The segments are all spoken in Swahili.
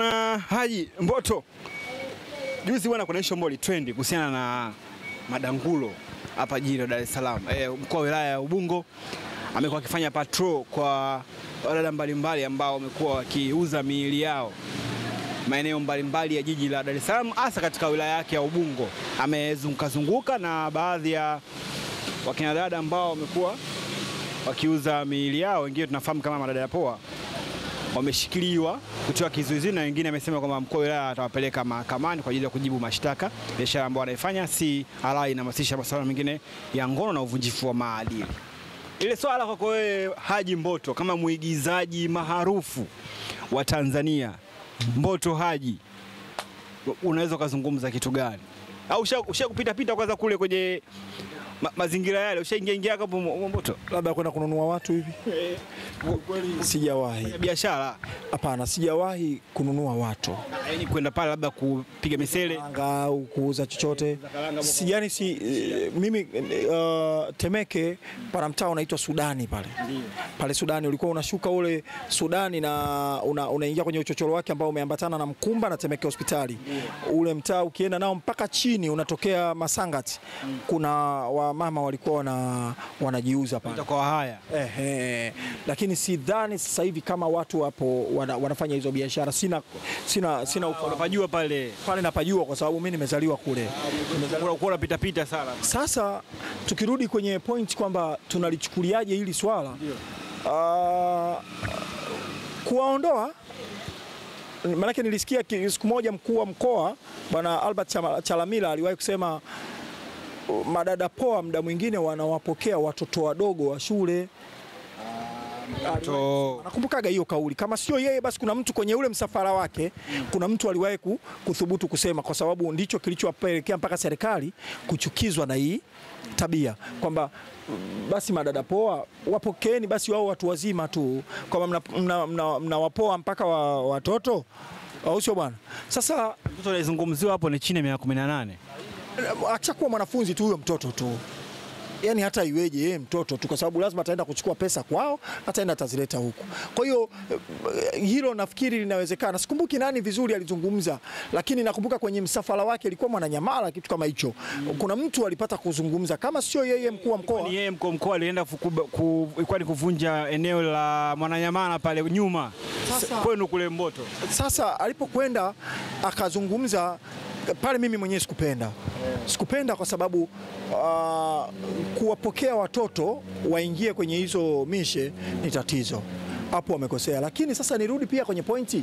Bwana Haji Mboto, juzi bwana kuna issue ambayo trend kuhusiana na madangulo hapa jiji la Dar es Salaam. E, mkuu wa wilaya ya Ubungo amekuwa akifanya patrol kwa wadada mbalimbali ambao wamekuwa wakiuza miili yao maeneo mbalimbali ya jiji la Dar es Salaam, hasa katika wilaya yake ya Ubungo. Amezungukazunguka na baadhi ya wakina dada ambao wamekuwa wakiuza miili yao, wengine tunafahamu kama madada poa wameshikiliwa kutoa kizuizini na wengine amesema kwamba mkuu wa wilaya atawapeleka mahakamani kwa ajili ya kujibu mashtaka. Biashara ambayo wanaifanya si halali, inahamasisha masuala mengine ya ngono na uvunjifu wa maadili. Ile swala kwako wewe Haji Mboto, kama mwigizaji maarufu wa Tanzania, Mboto Haji, unaweza ukazungumza kitu gani? Au ushakupita pita kwanza kule kwenye ma, mazingira yale, ushaingia ingia hapo Mboto? labda kwenda kununua watu hivi? Sijawahi, Biashara? Hapana, sijawahi kununua watu. Yaani kwenda pale labda kupiga misele? Au kuuza chochote. Sijani si eh, mimi uh, Temeke pana mtaa unaitwa Sudani pale. Pale Sudani, ulikuwa unashuka ule Sudani na una, unaingia kwenye uchochoro wake ambao umeambatana na Mkumba na Temeke hospitali. Ule mtaa ukienda nao mpaka chini unatokea Masangati, kuna wamama walikuwa wana, wanajiuza pale kwa haya eh, eh, lakini sidhani sasa hivi kama watu wapo wana, wanafanya hizo biashara. Sina, sina, sina ah, unapajua pale pale, napajua kwa sababu mimi nimezaliwa kule. nimezaliwa kule pita pita sana. Sasa tukirudi kwenye point kwamba tunalichukuliaje hili swala uh, kuwaondoa Maanake nilisikia siku moja mkuu wa mkoa bwana Albert Chalamila aliwahi kusema madada poa muda mwingine wanawapokea watoto wadogo wa shule. Nakumbukaga hiyo kauli, kama sio yeye basi kuna mtu kwenye ule msafara wake, kuna mtu aliwahi ku- kuthubutu kusema, kwa sababu ndicho kilichowapelekea mpaka serikali kuchukizwa na hii tabia kwamba basi madada poa wapokeeni basi wao watu wazima tu, kwamba mnawapoa mna, mna, mnawapoa mpaka wa, watoto au sio bwana? Sasa mtoto anayezungumziwa hapo ni chini ya miaka 18. Akishakuwa mwanafunzi tu huyo mtoto tu yani hata iweje yeye mtoto tu, kwa sababu lazima ataenda kuchukua pesa kwao, ataenda atazileta huku. Kwa hiyo eh, hilo nafikiri linawezekana. Sikumbuki nani vizuri alizungumza, lakini nakumbuka kwenye msafara wake ilikuwa Mwananyamala, kitu kama hicho. Kuna mtu alipata kuzungumza, kama sio yeye mkuu wa mkoa Ni yeye mkuu wa mkoa alienda ilikuwa ni kuvunja eneo la Mwananyamala pale nyuma kwenu kule Mboto. Sasa alipokwenda akazungumza pale, mimi mwenyewe sikupenda, sikupenda kwa sababu uh, kuwapokea watoto waingie kwenye hizo mishe ni tatizo, hapo wamekosea. Lakini sasa nirudi pia kwenye pointi,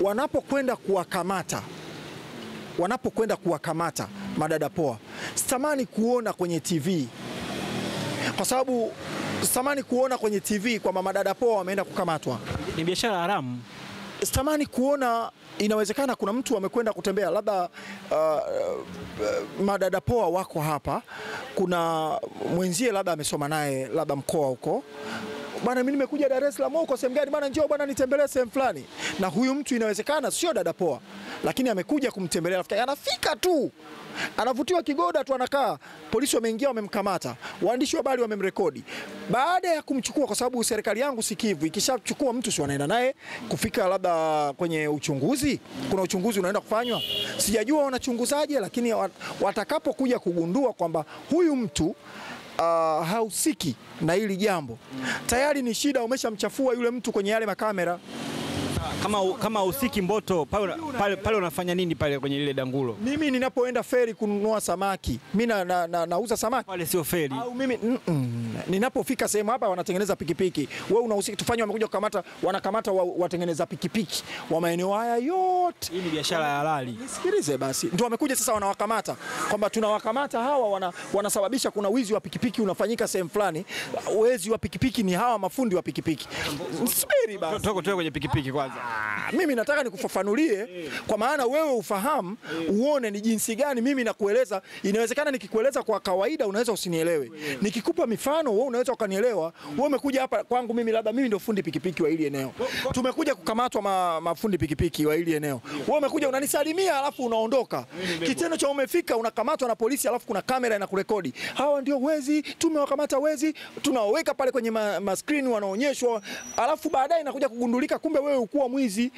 wanapokwenda kuwakamata wanapokwenda kuwakamata madada poa, sitamani kuona kwenye TV kwa sababu sitamani kuona kwenye TV kwamba madada poa wameenda kukamatwa Ni biashara haramu. Sitamani kuona inawezekana kuna mtu amekwenda kutembea labda uh, uh, madada poa wako hapa, kuna mwenzie labda amesoma naye labda mkoa huko bwana, mimi nimekuja Dar es Salaam, uko sehemu gani bwana? Njoo bwana, nitembelee sehemu fulani. Na huyu mtu inawezekana sio dada poa, lakini amekuja kumtembelea rafiki. Anafika tu anavutiwa kigoda tu, anakaa. Polisi wameingia, wamemkamata, waandishi wa habari wamemrekodi. Baada ya kumchukua, kwa sababu serikali yangu sikivu, ikishachukua mtu si wanaenda naye kufika labda kwenye uchunguzi, kuna uchunguzi unaenda kufanywa, sijajua wanachunguzaje, lakini watakapokuja kugundua kwamba huyu mtu uh, hausiki na hili jambo tayari ni shida, umeshamchafua yule mtu kwenye yale makamera. Kama kama usiki Mboto pale pale pale unafanya nini pale kwenye lile dangulo? Mimi ninapoenda feri kununua samaki, mimi na, na, na, nauza samaki Pale sio feri. au mimi mm -mm. Ninapofika sehemu hapa wanatengeneza pikipiki, wewe unahusika, tufanye wamekuja kukamata, wanakamata wa, watengeneza pikipiki wa maeneo haya yote. Hii ni biashara ya halali. Nisikilize basi, ndio wamekuja sasa, wanawakamata kwamba tunawakamata hawa, wana, wanasababisha kuna wizi wa pikipiki unafanyika sehemu fulani. Wezi wa pikipiki ni hawa mafundi wa pikipiki. Subiri basi. Toka toka kwenye pikipiki kwanza. Ah, mimi nataka nikufafanulie kwa maana wewe ufahamu uone ni jinsi gani mimi nakueleza. Inawezekana nikikueleza kwa kawaida unaweza usinielewe, nikikupa mifano wewe unaweza ukanielewa. Wewe umekuja hapa kwangu mimi, labda mimi ndio fundi pikipiki wa hili eneo, tumekuja kukamatwa ma, mafundi pikipiki wa hili eneo. Wewe umekuja unanisalimia, alafu unaondoka. Kitendo cha umefika unakamatwa na polisi, alafu kuna kamera inakurekodi. Hawa ndio wezi, tumewakamata wezi, tunawaweka pale kwenye ma, ma screen wanaonyeshwa, alafu baadaye inakuja kugundulika kumbe wewe ukuwa mwizi.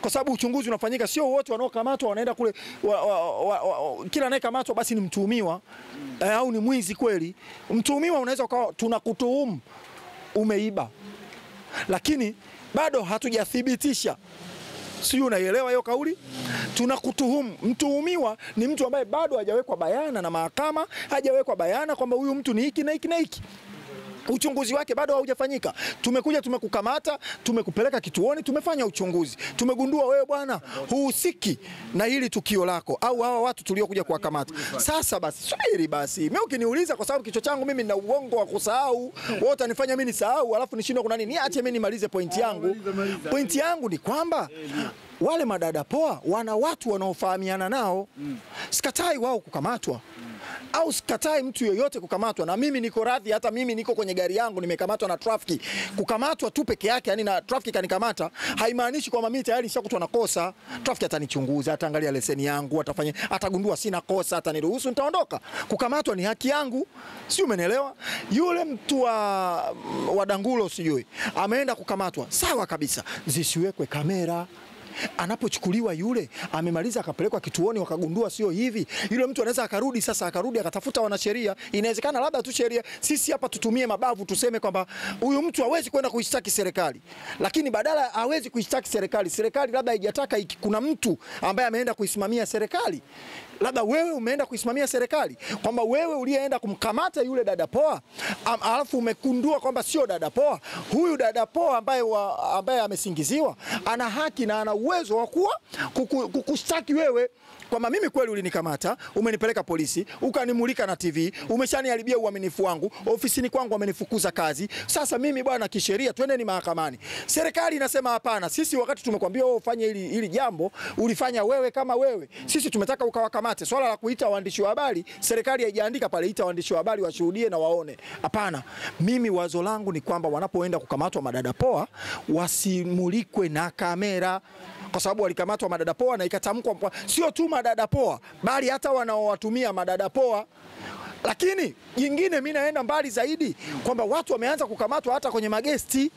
kwa sababu uchunguzi unafanyika, sio wote wanaokamatwa wanaenda kule wa, wa, wa, wa, kila anayekamatwa basi ni mtuhumiwa eh, au ni mwizi kweli. Mtuhumiwa unaweza ukawa tunakutuhumu umeiba, lakini bado hatujathibitisha sijui unaielewa hiyo kauli. Tunakutuhumu. Mtuhumiwa ni mtu ambaye bado hajawekwa bayana na mahakama, hajawekwa bayana kwamba huyu mtu ni hiki na hiki na hiki uchunguzi wake bado haujafanyika. Tumekuja tumekukamata, tumekupeleka kituoni, tumefanya uchunguzi, tumegundua wewe bwana huhusiki na hili tukio lako au hawa watu tuliokuja kuwakamata. Sasa basi, subiri basi, mimi ukiniuliza, kwa sababu kichwa changu mimi nina uongo wa kusahau, wewe utanifanya mimi nisahau, alafu nishindwe kuna nini? Niache mimi nimalize pointi yangu. Pointi yangu ni kwamba wale madada poa wana watu wanaofahamiana nao. Sikatai wao kukamatwa au sikatai mtu yoyote kukamatwa, na mimi niko radhi. Hata mimi niko kwenye gari yangu nimekamatwa na trafiki. Kukamatwa tu peke yake, yani na trafiki kanikamata, haimaanishi kwamba mimi tayari nishakutwa na kosa. Trafiki atanichunguza, ataangalia leseni yangu, atafanya, atagundua sina kosa, ataniruhusu, nitaondoka. Kukamatwa ni haki yangu, si umenielewa? Yule mtu wa, wa Dangulo sijui ameenda kukamatwa, sawa kabisa, zisiwekwe kamera anapochukuliwa yule amemaliza akapelekwa kituoni, wakagundua sio hivi, yule mtu anaweza akarudi sasa, akarudi akatafuta wanasheria. Inawezekana labda tu sheria, sisi hapa tutumie mabavu, tuseme kwamba huyu mtu hawezi kwenda kuishtaki serikali, lakini badala hawezi kuishtaki serikali, serikali labda haijataka, kuna mtu ambaye ameenda kuisimamia serikali labda wewe umeenda kuisimamia serikali, kwamba wewe uliyeenda kumkamata yule dada poa, alafu umekundua kwamba sio dada poa. Huyu dada poa ambaye, ambaye amesingiziwa ana haki na ana uwezo wa kuwa kukushtaki wewe kwamba mimi kweli ulinikamata, umenipeleka polisi, ukanimulika na TV, umeshaniharibia uaminifu wangu, ofisini kwangu amenifukuza kazi. Sasa mimi bwana, kisheria twendeni mahakamani. Serikali inasema hapana, sisi wakati tumekwambia wewe ufanye hili, hili jambo ulifanya wewe kama wewe, sisi tumetaka ukawakamate. Swala la kuita waandishi wa habari, serikali haijaandika pale, ita waandishi wa habari washuhudie na waone. Hapana, mimi wazo langu ni kwamba wanapoenda kukamatwa madada poa wasimulikwe na kamera kwa sababu walikamatwa madada poa na ikatamkwa sio tu madada poa, bali hata wanaowatumia madada poa. Lakini jingine, mimi naenda mbali zaidi kwamba watu wameanza kukamatwa hata kwenye magesti.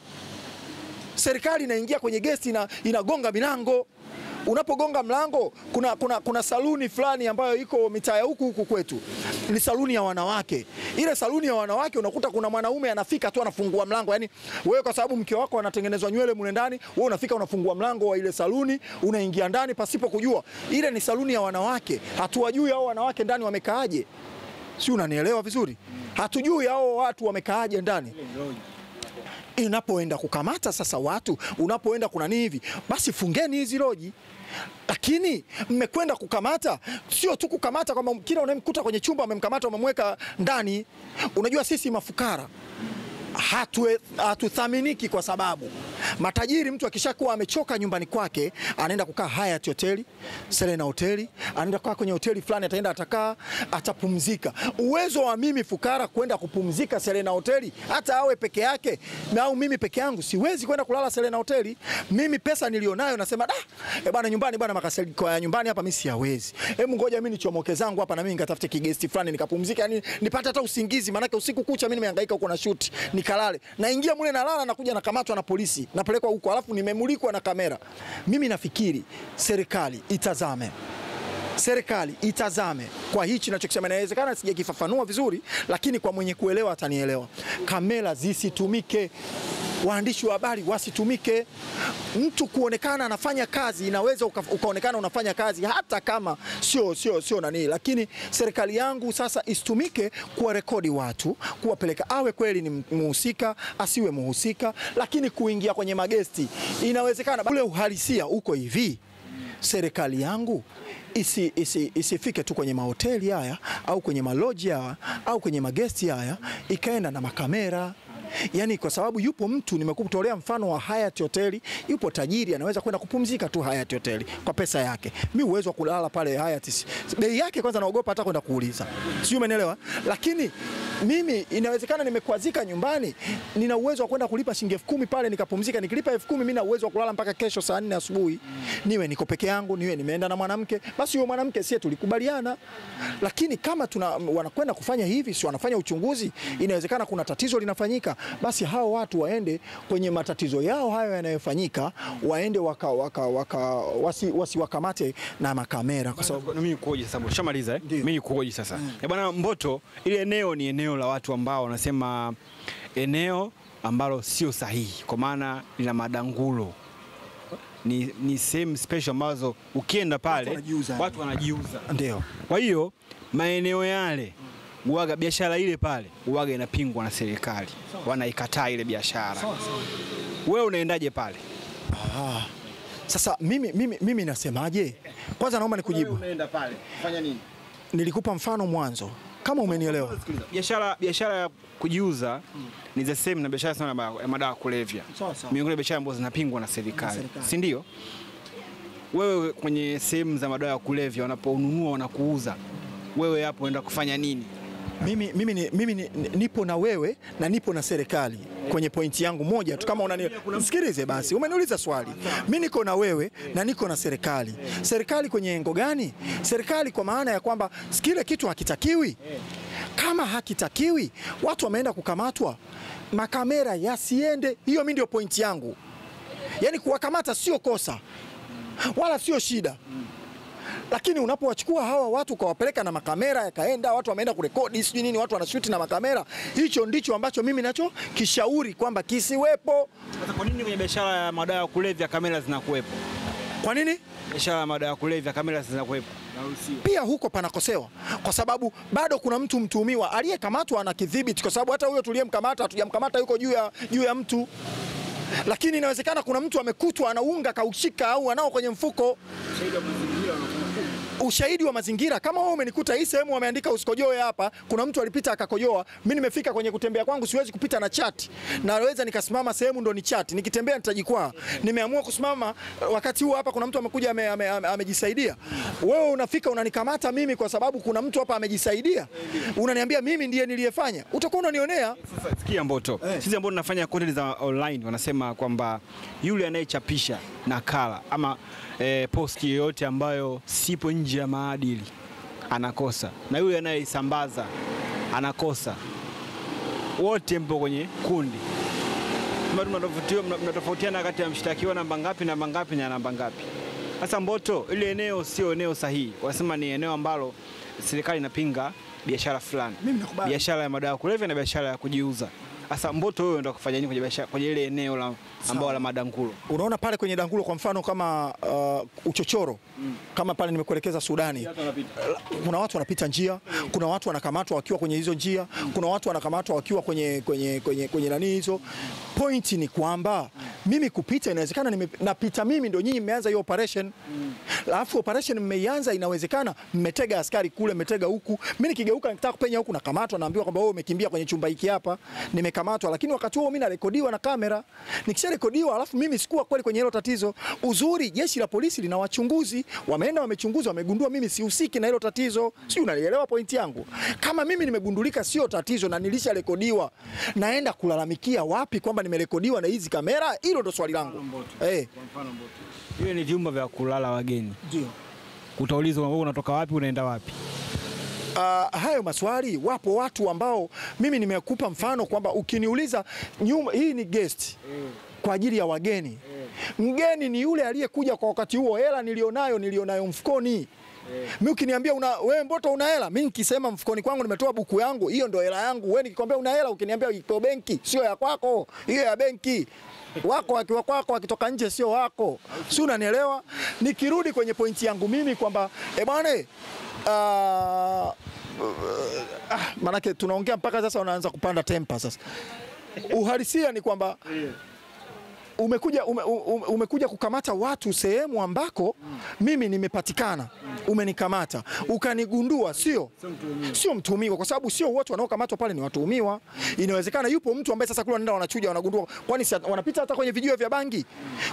Serikali inaingia kwenye gesti na inagonga milango unapogonga mlango kuna, kuna, kuna saluni fulani ambayo iko mitaa ya huku huku kwetu, ni saluni ya wanawake. Ile saluni ya wanawake unakuta kuna mwanaume anafika tu anafungua mlango, yani wewe kwa sababu mke wako anatengenezwa nywele mule ndani, wewe unafika unafungua mlango wa ile saluni, unaingia ndani pasipo kujua. Ile ni saluni ya wanawake, hatuwajui hao wanawake ndani wamekaaje, si unanielewa vizuri? Hatujui hao watu wamekaaje ndani inapoenda kukamata sasa watu, unapoenda kuna nini hivi, basi fungeni hizi loji. Lakini mmekwenda kukamata, sio tu kukamata kwamba kila unayemkuta kwenye chumba amemkamata umemweka ndani. Unajua sisi mafukara hatuthaminiki kwa sababu matajiri, mtu akishakuwa amechoka nyumbani kwake anaenda kukaa Hyatt hoteli, Serena hoteli, anaenda kukaa kwenye hoteli fulani, ataenda atakaa, atapumzika. Uwezo wa mimi fukara kwenda kupumzika Serena hoteli, hata awe peke yake au mimi peke yangu, siwezi kwenda kulala Serena hoteli. Mimi pesa nilionayo nasema da, e bana, nyumbani bana, makaseli ya nyumbani hapa mimi siwezi. Hebu ngoja mimi nichomoke zangu hapa na mimi nikatafute kigesti fulani nikapumzika, yani nipate hata usingizi, maanake usiku kucha mimi nimehangaika huko na shoot nikalale naingia mule nalala, nakuja nakamatwa na polisi, napelekwa huko, alafu nimemulikwa na kamera. Mimi nafikiri serikali itazame serikali itazame kwa hichi nachokisema. Inawezekana sijakifafanua vizuri, lakini kwa mwenye kuelewa atanielewa. Kamera zisitumike, waandishi wa habari wasitumike. Mtu kuonekana anafanya kazi, inaweza uka, ukaonekana unafanya kazi hata kama sio sio sio nani, lakini serikali yangu sasa isitumike kuwarekodi watu, kuwapeleka, awe kweli ni muhusika, asiwe muhusika, lakini kuingia kwenye magesti inawezekana. Ule uhalisia uko hivi, serikali yangu isi, isi, isifike tu kwenye mahoteli haya au kwenye maloji haya au kwenye magesti haya ikaenda na makamera Yaani kwa sababu yupo mtu nimekutolea mfano wa Hyatt hoteli, yupo tajiri anaweza kwenda kupumzika tu Hyatt hoteli kwa pesa yake. Mi uwezo wa kulala pale Hyatt, bei yake kwanza naogopa hata kwenda kuuliza, sijui umenielewa. Lakini mimi inawezekana nimekwazika nyumbani, nina uwezo wa kwenda kulipa shilingi elfu kumi pale nikapumzika. Nikilipa elfu kumi mimi na uwezo wa kulala mpaka kesho saa nne asubuhi, niwe niko peke yangu, niwe nimeenda na mwanamke, basi huyo mwanamke sie tulikubaliana. Lakini kama tuna wanakwenda kufanya hivi, si wanafanya uchunguzi, inawezekana kuna tatizo linafanyika basi hao watu waende kwenye matatizo yao hayo yanayofanyika, waende waka, waka, waka, wasi, wasi wakamate na makamera kwa sababu Mimi nikuoje sasa. Shamaliza eh? Mimi nikuoje sasa. Eh, bwana Mboto, ile eneo ni eneo la watu ambao wanasema eneo ambalo sio sahihi kwa maana lina madangulo. Ni, ni sehemu special ambazo ukienda pale wanajiuza. watu wanajiuza. ndio Kwa hiyo maeneo yale uwaga biashara ile pale uwaga inapingwa na serikali, wanaikataa ile biashara. Wewe unaendaje pale? sasa mimi, mimi, mimi nasemaje? Kwanza naomba nikujibu, unaenda pale kufanya nini? nilikupa mfano mwanzo kama umenielewa. Biashara biashara ya kujiuza ni the same na biashara sana ya madawa ya kulevya, miongoni mwa biashara ambazo zinapingwa na serikali, serikali. si ndio? Wewe kwenye sehemu za madawa ya kulevya wanaponunua wanakuuza, wewe hapo unaenda kufanya nini? Mimi, mimi, ni, mimi ni, ni- nipo na wewe na nipo na serikali kwenye pointi yangu moja tu. Kama unani sikilize basi, umeniuliza swali, mi niko na wewe na niko na serikali. Serikali kwenye engo gani? Serikali kwa maana ya kwamba kile kitu hakitakiwi. Kama hakitakiwi, watu wameenda kukamatwa, makamera yasiende. Hiyo mi ndio pointi yangu, yaani kuwakamata sio kosa wala sio shida lakini unapowachukua hawa watu ukawapeleka na makamera yakaenda, watu wameenda kurekodi sijui nini, watu wanashuti na makamera, hicho ndicho ambacho mimi nacho kishauri kwamba kisiwepo. Kwa nini kwenye biashara ya madawa ya kulevya kamera zinakuwepo? Kwa nini? Biashara ya madawa ya kulevya kamera zinakuwepo. Pia huko panakosewa, kwa sababu bado kuna mtu mtuhumiwa aliyekamatwa ana kidhibiti, kwa sababu hata huyo tuliyemkamata hatujamkamata yuko juu ya, juu ya mtu, lakini inawezekana kuna mtu amekutwa anaunga kaushika au anao kwenye mfuko ushahidi wa mazingira. Kama wewe umenikuta hii sehemu wameandika usikojoe hapa, kuna mtu alipita akakojoa, mimi nimefika kwenye kutembea kwangu, siwezi kupita na chati, naweza nikasimama sehemu ndo ni chati, nikitembea nitajikwaa. Nimeamua kusimama wakati huu hapa, kuna mtu amekuja ame, ame, ame, amejisaidia. Wewe unafika unanikamata mimi kwa sababu kuna mtu hapa amejisaidia, unaniambia mimi ndiye niliyefanya, utakuwa unanionea. Sasa sikia Mboto, sisi ambao tunafanya content za online wanasema kwamba yule anayechapisha nakala ama eh, posti yoyote ambayo sipo nje ya maadili anakosa, na yule anayeisambaza anakosa. Wote mpo kwenye kundi, mnatofautiana kati ya mshtakiwa namba ngapi namba ngapi na namba ngapi. Sasa Mboto, ile eneo sio eneo sahihi, wanasema ni eneo ambalo serikali inapinga biashara fulani, biashara ya madawa kulevya na biashara ya kujiuza. Sasa Mboto, wewe unataka kufanya nini kwenye biashara kwenye ile eneo la ambao la madangulo? Unaona pale kwenye dangulo kwa mfano kama uh, uchochoro kama pale nimekuelekeza Sudani, kuna watu wanapita njia, kuna watu wanakamatwa wakiwa kwenye hizo njia, kuna watu wanakamatwa wakiwa kwenye kwenye kwenye, kwenye nani hizo. Pointi ni kwamba mimi kupita, inawezekana napita mimi, ndio nyinyi mmeanza hiyo operation, alafu operation mmeianza, inawezekana mmetega askari kule, mmetega huku, mimi nikigeuka nikitaka kupenya huku nakamatwa, naambiwa kwamba wewe umekimbia kwenye chumba hiki hapa, nimekamatwa. Lakini wakati huo mimi narekodiwa na kamera, nikisharekodiwa, alafu mimi sikuwa kweli kwenye hilo tatizo. Uzuri jeshi la polisi lina wachunguzi, wameenda wamechunguza, wamegundua mimi sihusiki na hilo tatizo. Si unanielewa pointi yangu? Kama mimi nimegundulika sio tatizo na nilisharekodiwa, naenda kulalamikia wapi kwamba nimerekodiwa na hizi kamera? Hilo ndo swali langu. Eh, Hiyo ni vyumba vya kulala wageni. ndio. Utaulizwa wewe unatoka wapi, unaenda wapi? Uh, hayo maswali, wapo watu ambao mimi nimekupa mfano kwamba ukiniuliza nyumba hii ni guest kwa ajili ya wageni. Mgeni ni yule aliyekuja kwa wakati huo, hela nilionayo nilionayo mfukoni. Yeah. Mimi ukiniambia una wewe Mboto una hela, mimi nikisema mfukoni kwangu nimetoa buku yangu, hiyo ndio hela yangu. Wewe nikikwambia una hela, ukiniambia iko benki, sio ya kwako, hiyo ya benki. Wako akiwa kwako, akitoka nje sio wako, si unanielewa? Nikirudi kwenye pointi yangu mimi kwamba eh bwana uh, uh, ah, manake tunaongea mpaka sasa unaanza kupanda tempa sasa. Uhalisia ni kwamba umekuja, ume, ume, umekuja kukamata watu sehemu ambako mimi nimepatikana, umenikamata ukanigundua, sio sio mtuhumiwa, kwa sababu sio wote wanaokamatwa pale ni watuhumiwa. Inawezekana yupo mtu ambaye sasa kule anaenda wanachuja, wanagundua, kwani wanapita hata kwenye vijio vya bangi.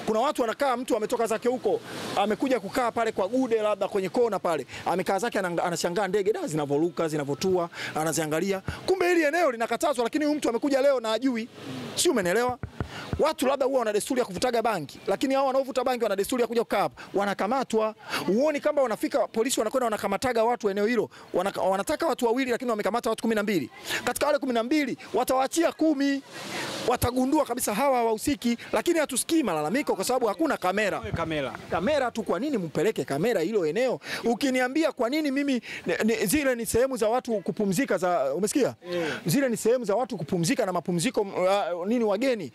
Kuna watu wanakaa, mtu ametoka zake huko, amekuja kukaa pale kwa gude, labda kwenye kona pale, amekaa zake, anashangaa ndege da zinavoruka zinavotua, anaziangalia, kumbe hili eneo linakatazwa, lakini huyu mtu amekuja leo na ajui, si umenelewa? Watu labda huwa wana desturi ya kuvutaga bangi, lakini hao wanaovuta bangi wana desturi ya kuja kukaa hapa, wanakamatwa. Huoni kama wanafika polisi wanakwenda wanakamataga watu eneo hilo, wanaka, wanataka watu wawili, lakini wamekamata watu kumi na mbili. Katika wale kumi na mbili watawaachia kumi, watagundua kabisa hawa hawahusiki, lakini hatusikii malalamiko kwa sababu hakuna kamera kamera. kamera tu. Kwa nini mpeleke kamera hilo eneo? Ukiniambia kwa nini mimi ni, ni, zile ni sehemu za watu kupumzika za, umesikia? Zile ni sehemu za watu kupumzika na mapumziko uh, nini, wageni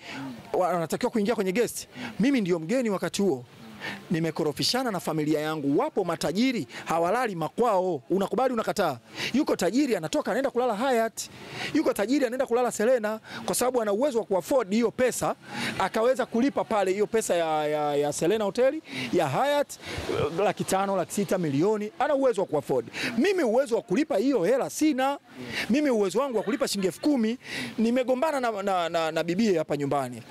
wanatakiwa kuingia kwenye guest. Mimi ndiyo mgeni wakati huo nimekorofishana na familia yangu. Wapo matajiri hawalali makwao, unakubali unakataa? Yuko tajiri anatoka anaenda kulala Hyatt, yuko tajiri anaenda kulala Serena kwa sababu ana uwezo wa kuafford hiyo pesa, akaweza kulipa pale hiyo pesa ya, ya, ya Serena hoteli ya Hyatt laki tano, laki sita, milioni, ana uwezo wa kuafford. Mimi uwezo wa kulipa hiyo hela sina. Mimi uwezo wangu wa kulipa shilingi elfu kumi nimegombana na, na, na, na bibie hapa nyumbani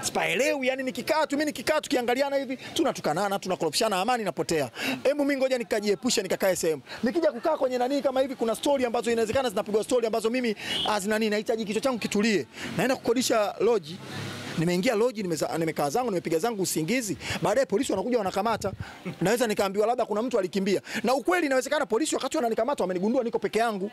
sipaelewi yani, nikikaa tu mimi nikikaa tukiangaliana hivi tunatukanana tunakorofishana, amani inapotea. Hebu mimi ngoja nikajiepusha nikakae sehemu, nikija kukaa kwenye nani kama hivi, kuna story ambazo inawezekana zinapigwa story ambazo mimi hazina nini, nahitaji kichwa changu kitulie, naenda kukodisha loji. Nimeingia loji, nimekaa zangu, nimepiga zangu usingizi. Baadaye polisi wanakuja wanakamata, naweza nikaambiwa labda kuna mtu alikimbia, na ukweli inawezekana polisi wakati wananikamata wamenigundua niko peke yangu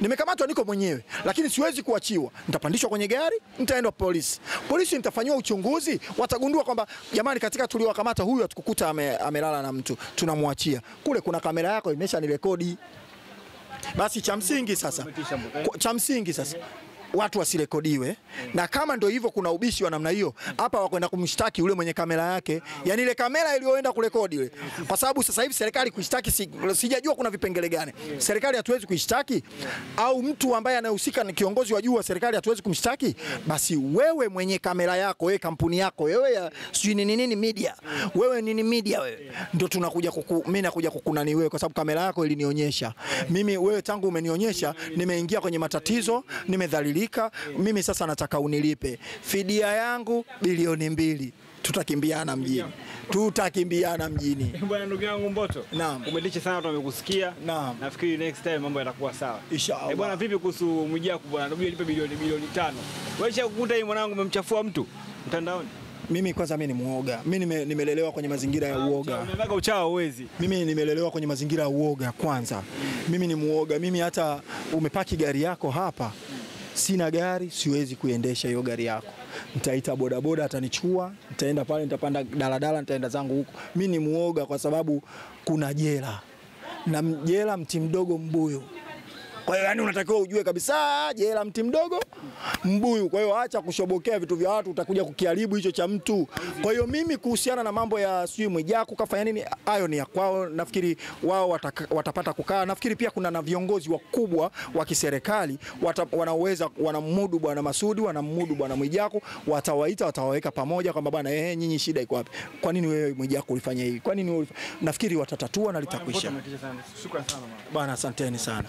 nimekamatwa niko mwenyewe, lakini siwezi kuachiwa. Nitapandishwa kwenye gari, nitaenda polisi. Polisi nitafanyiwa uchunguzi, watagundua kwamba jamani, katika tuliowakamata huyu hatukukuta ame, amelala na mtu, tunamwachia. Kule kuna kamera yako imesha nirekodi. Basi cha msingi sasa, cha msingi sasa watu wasirekodiwe, na kama ndio hivyo, kuna ubishi wa namna hiyo hapa, wakwenda kumshtaki yule mwenye kamera yake, yani ile kamera iliyoenda kurekodi ile, kwa sababu sasa hivi serikali kuishtaki, si, sijajua kuna vipengele gani. Serikali hatuwezi kuishtaki, au mtu ambaye anahusika ni kiongozi wa juu wa serikali hatuwezi kumshtaki. Basi wewe mwenye kamera yako, wewe kampuni yako, wewe ya sijui nini nini media, wewe nini media, wewe ndio tunakuja kuku, mimi nakuja kukunani wewe, kwa sababu kamera yako ilinionyesha mimi. Wewe tangu umenionyesha, nimeingia kwenye matatizo, nimedhalilika. Mimi sasa nataka unilipe fidia yangu bilioni mbili. Tutakimbiana mjini, tutakimbiana mjini. Bwana ndugu yangu Mboto. Naam. Umetisha sana watu wamekusikia. Naam. Nafikiri next time mambo yatakuwa sawa. Inshallah. Eh, bwana vipi kuhusu Mwijaku bwana? Ndugu nipe bilioni bilioni tano. Wewe kukuta hii mwanangu umemchafua mtu mtandaoni. Mimi kwanza, mimi ni muoga, mimi nime, nimelelewa kwenye mazingira ya uoga. Unataka uchao uwezi. Mimi nimelelewa kwenye mazingira ya uoga kwanza. Mimi ni muoga. Mimi hata umepaki gari yako hapa, sina gari, siwezi kuendesha hiyo gari yako. Nitaita bodaboda atanichukua, nitaenda pale, nitapanda daladala, nitaenda zangu huko. Mi ni muoga kwa sababu kuna jela na jela mti mdogo mbuyu. Kwa hiyo yani unatakiwa ujue kabisa jela mti mdogo mbuyu. Kwa hiyo acha kushobokea vitu vya watu, utakuja kukiharibu hicho cha mtu. Kwa hiyo mimi kuhusiana na mambo ya sijui Mwijaku kafanya nini, hayo ni ya kwao. Nafikiri wao wataka, watapata kukaa. Nafikiri pia kuna na viongozi wakubwa wa kiserikali wanaweza wanamudu bwana Masudi, wanamudu bwana Mwijaku, watawaita watawaweka pamoja kwamba bwana, eh, nyinyi shida iko wapi? Kwa nini wewe Mwijaku ulifanya hivi? Kwa nini wewe? Nafikiri watatatua na litakwisha. Bwana, asanteni sana.